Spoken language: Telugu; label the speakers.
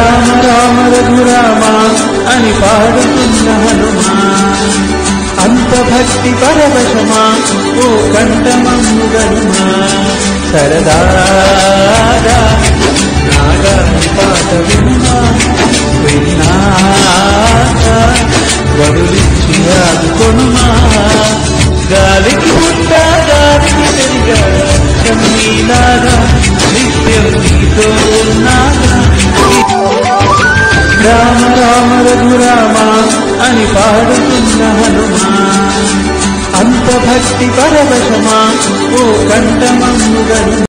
Speaker 1: రామ రామ రఘురామ అని పాడుతున్న హనుమా అంత భక్తి పరవశమా ఓ కంఠమమ్ము గనుమా సరదాగా నాగాని పాట వినుమా. విన్నాక వడులిచ్చి ఆదుకొనుమా గాలికి పుట్ట గాలికి పెరిగా కన్నీలాగా నిత్యం నీతో ఉన్నాగా. రామ రామ రఘురామ అని పాడుతున్న హనుమా. అంత భక్తి పరవశమా ఓ కంట